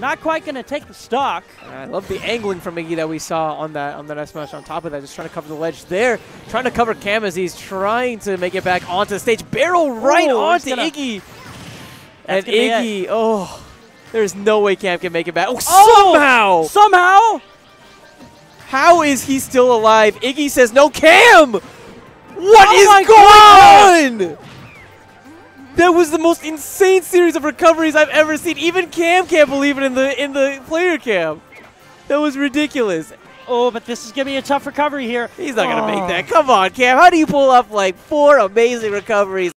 Not quite going to take the stock. I love the angling from Iggy that we saw on that on that smash. On top of that, just trying to cover the ledge there, trying to cover Cam as he's trying to make it back onto the stage. Barrel right Ooh, onto gonna- Iggy, and gonna be it. Iggy. Oh, there's no way Cam can make it back. Oh, Oh! somehow! Somehow, How is he still alive? Iggy says no. Cam, what Oh is going on? That was the most insane series of recoveries I've ever seen. Even Cam can't believe it in the in the player cam. That was ridiculous. oh, but this is going to be a tough recovery here. He's not gonna Oh. make that. Come on, Cam. How do you pull up like four amazing recoveries?